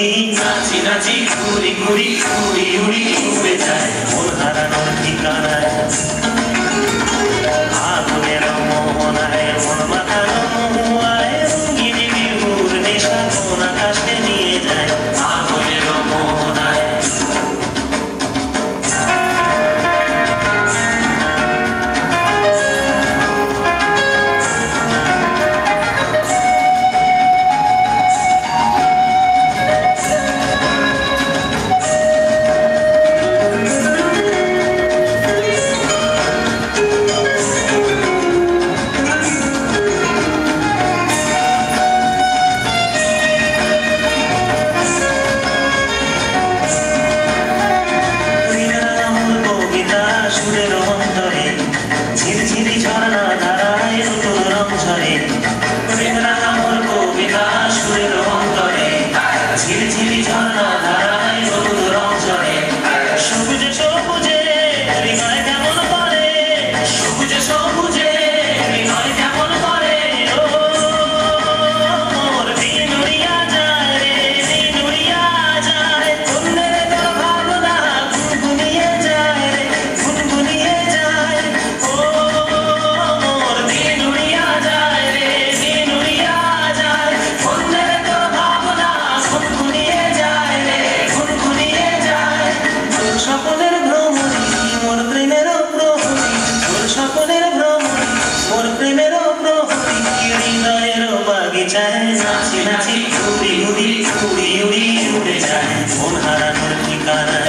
になちなちくりくりくりゆり埋めたいこの花の行かない Unity 우리 유배자의 손 하나 걸 기가라